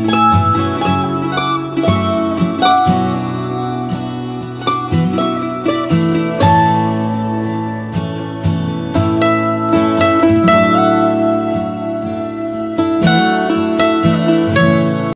you